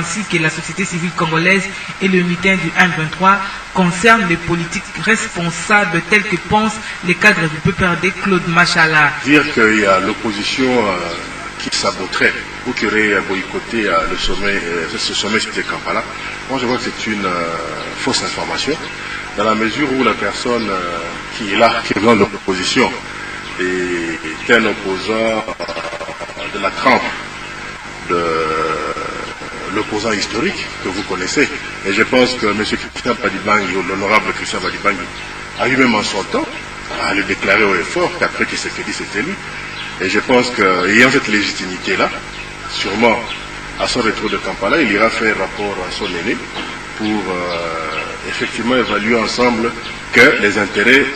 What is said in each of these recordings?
ainsi que la société civile congolaise et le meeting du 1-23 concernent les politiques responsables tels que pensent les cadres du PPRD Claude Machala. Dire qu'il y a l'opposition euh, qui saboterait ou qui aurait boycotté euh, le sommet, euh, ce sommet de Kampala, moi je vois que c'est une fausse information dans la mesure où la personne qui est là, qui est dans l'opposition, est un opposant de la trempe de l'opposant historique que vous connaissez. Et je pense que M. Christian Badibangi, l'honorable Christian Badibangi, a eu même en son temps à le déclarer au effort qu'après qu'il s'est dit c'est élu. Et je pense qu'ayant cette légitimité-là, sûrement à son retour de Kampala, il ira faire rapport à son aîné pour euh, effectivement évaluer ensemble que les intérêts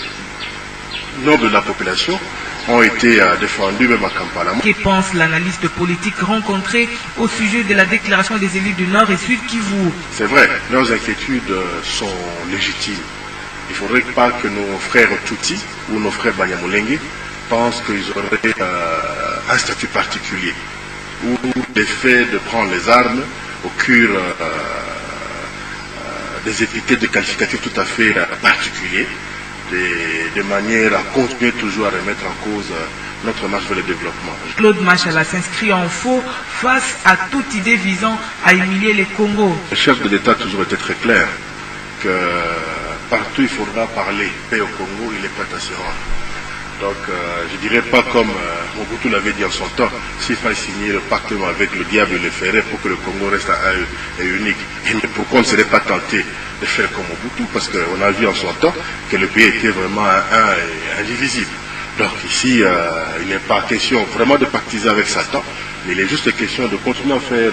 nobles de la population ont été euh, défendus même à Kampala. Que pense l'analyste politique rencontré au sujet de la déclaration des élus du Nord et Sud Kivu C'est vrai, leurs inquiétudes euh, sont légitimes. Il ne faudrait pas que nos frères Tutsi ou nos frères Banyamulenge pensent qu'ils auraient euh, un statut particulier ou l'effet de prendre les armes au cure des épithètes de qualificatifs tout à fait particuliers de, manière à continuer toujours à remettre en cause euh, notre marche vers le développement. Claude Machala s'inscrit en faux face à toute idée visant à humilier les Congos. Le chef de l'État a toujours été très clair que partout il faudra parler paix au Congo, il est prêt à se rendre. Donc euh, je ne dirais pas comme euh, Mobutu l'avait dit en son temps, s'il fallait signer le pacte avec le diable le ferret pour que le Congo reste un et unique. Et pourquoi on ne serait pas tenté de faire comme Mobutu Parce qu'on a vu en son temps que le pays était vraiment un, et indivisible. Donc ici, euh, il n'est pas question vraiment de pactiser avec Satan, mais il est juste question de continuer à faire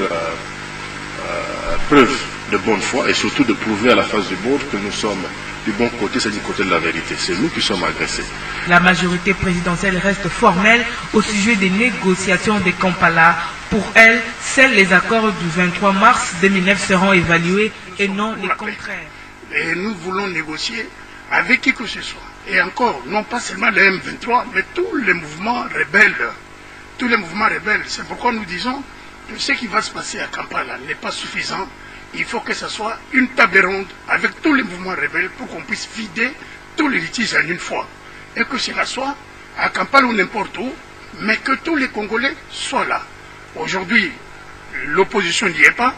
preuve de bonne foi et surtout de prouver à la face du monde que nous sommes du bon côté, c'est du côté de la vérité. C'est nous qui sommes agressés. La majorité présidentielle reste formelle au sujet des négociations de Kampala. Pour elle, seuls les accords du 23 mars 2009 seront évalués et non les contraires. Et nous voulons négocier avec qui que ce soit. Et encore, non pas seulement le M23, mais tous les mouvements rebelles. Tous les mouvements rebelles. C'est pourquoi nous disons que ce qui va se passer à Kampala n'est pas suffisant il faut que ce soit une table ronde avec tous les mouvements rebelles pour qu'on puisse vider tous les litiges en une fois. Et que cela soit à Kampala ou n'importe où, mais que tous les Congolais soient là. Aujourd'hui, l'opposition n'y est pas.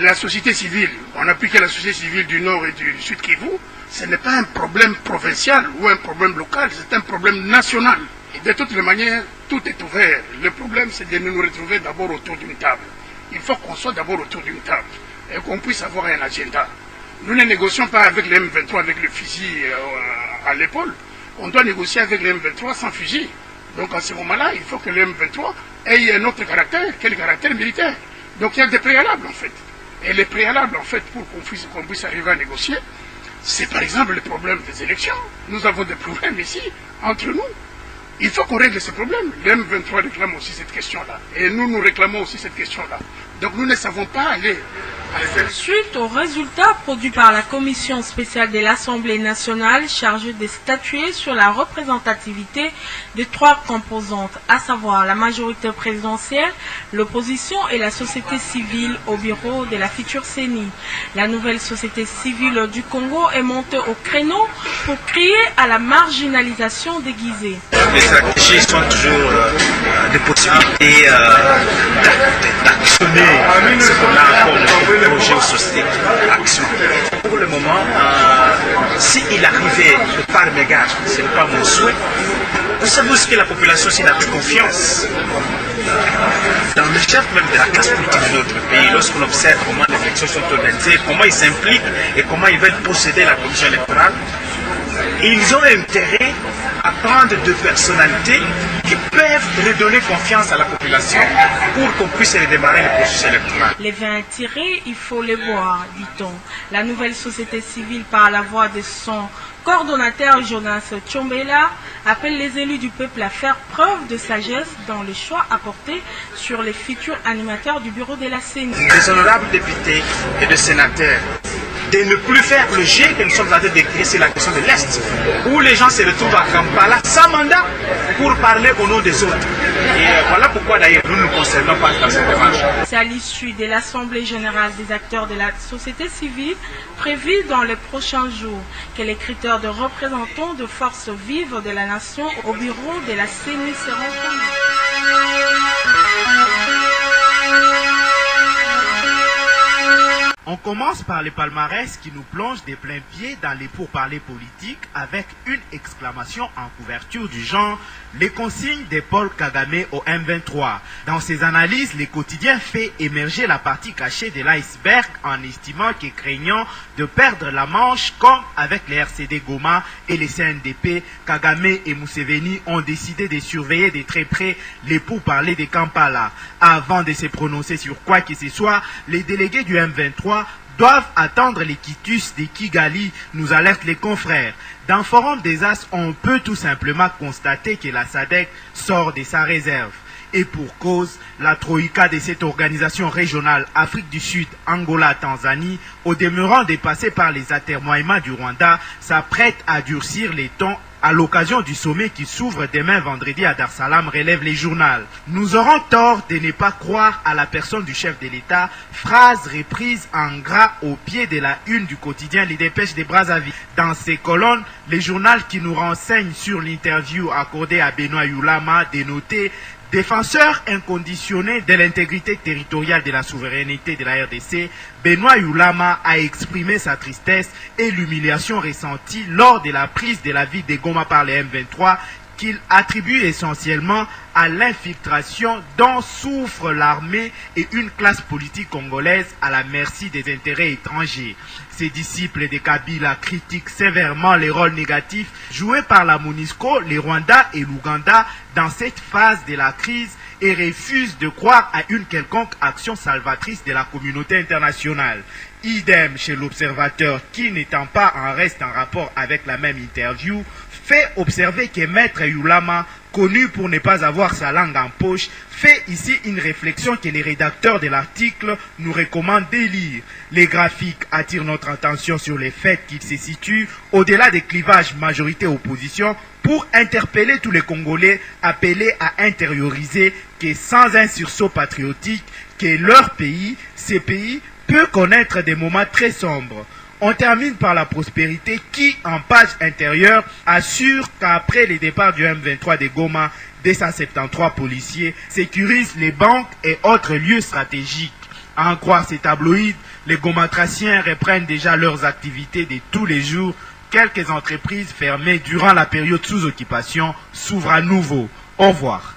La société civile, on a que la société civile du Nord et du Sud Kivu, ce n'est pas un problème provincial ou un problème local, c'est un problème national. De toutes les manières, tout est ouvert. Le problème, c'est de nous retrouver d'abord autour d'une table il faut qu'on soit d'abord autour d'une table et qu'on puisse avoir un agenda. Nous ne négocions pas avec les M23 avec le fusil euh, à l'épaule. On doit négocier avec les M23 sans fusil. Donc à ce moment-là, il faut que les M23 ait un autre caractère, quel caractère militaire. Donc il y a des préalables en fait. Et les préalables en fait pour qu'on puisse, puisse arriver à négocier, c'est par exemple le problème des élections. Nous avons des problèmes ici entre nous. Il faut qu'on règle ce problème. L'M23 réclame aussi cette question-là. Et nous, nous réclamons aussi cette question-là. Donc nous ne savons pas aller Suite aux résultats produits par la commission spéciale de l'Assemblée nationale chargée de statuer sur la représentativité des trois composantes, à savoir la majorité présidentielle, l'opposition et la société civile au bureau de la future CENI. La nouvelle société civile du Congo est montée au créneau pour crier à la marginalisation déguisée. Les stratégies sont toujours euh, des possibilités euh, d'actionner ce qu'on a projet action. Pour le moment, euh, s'il arrivait de par méga, ce n'est pas mon souhait, vous savez aussi que la population n'a plus confiance dans le chef même de la classe politique de notre pays, lorsqu'on observe comment les élections sont organisées, comment ils s'impliquent et comment ils veulent posséder la commission électorale, ils ont intérêt à prendre deux personnalités qui peuvent redonner confiance à la population pour qu'on puisse redémarrer le processus électoral. Les vins tirés, il faut les boire, dit-on. La nouvelle société civile, par la voix de son coordonnateur Jonas Tchombela, appelle les élus du peuple à faire preuve de sagesse dans les choix apportés sur les futurs animateurs du bureau de la CENI. Des honorables députés et des sénateurs de ne plus faire le jeu que nous sommes en train d'écrire sur la question de l'Est, où les gens se retrouvent à Kampala sans mandat pour parler au nom des autres. Et euh, voilà pourquoi d'ailleurs nous ne nous concernons pas dans cette démarche. C'est à l'issue de l'Assemblée générale des acteurs de la société civile prévue dans les prochains jours que les critères de représentants de forces vives de la nation au bureau de la CENI seront On commence par les palmarès qui nous plongent des pleins pieds dans les pourparlers politiques avec une exclamation en couverture du genre les consignes de Paul Kagame au M23. Dans ses analyses, les quotidiens fait émerger la partie cachée de l'iceberg en estimant que craignant de perdre la manche comme avec les RCD Goma et les CNDP, Kagame et Museveni ont décidé de surveiller de très près les pourparlers de Kampala. Avant de se prononcer sur quoi que ce soit, les délégués du M23 doivent attendre les quitus de Kigali, nous alertent les confrères. Dans Forum des As, on peut tout simplement constater que la SADEC sort de sa réserve. Et pour cause, la troïka de cette organisation régionale Afrique du Sud, Angola, Tanzanie, au demeurant dépassée par les atermoiements du Rwanda, s'apprête à durcir les tons à l'occasion du sommet qui s'ouvre demain vendredi à Dar Salam, relève les journaux. Nous aurons tort de ne pas croire à la personne du chef de l'État, phrase reprise en gras au pied de la une du quotidien Les Dépêches de Brazzaville. Dans ces colonnes, les journaux qui nous renseignent sur l'interview accordée à Benoît Yulama dénoté Défenseur inconditionné de l'intégrité territoriale de la souveraineté de la RDC, Benoît Yulama a exprimé sa tristesse et l'humiliation ressentie lors de la prise de la ville de Goma par les M23 qu'il attribue essentiellement à l'infiltration dont souffre l'armée et une classe politique congolaise à la merci des intérêts étrangers. Ses disciples de Kabila critiquent sévèrement les rôles négatifs joués par la MONUSCO, les Rwanda et l'Ouganda dans cette phase de la crise et refusent de croire à une quelconque action salvatrice de la communauté internationale. Idem chez l'observateur qui n'étant pas en reste en rapport avec la même interview, fait observer que Maître Yulama, connu pour ne pas avoir sa langue en poche, fait ici une réflexion que les rédacteurs de l'article nous recommandent de lire. Les graphiques attirent notre attention sur les faits qu'il se situe au-delà des clivages majorité-opposition pour interpeller tous les Congolais appelés à intérioriser que sans un sursaut patriotique, que leur pays, ces pays, peut connaître des moments très sombres. On termine par la prospérité qui, en page intérieure, assure qu'après le départ du M23 de Goma, 273 policiers sécurisent les banques et autres lieux stratégiques. À en croire ces tabloïds, les gomatraciens reprennent déjà leurs activités de tous les jours. Quelques entreprises fermées durant la période sous occupation s'ouvrent à nouveau. Au revoir.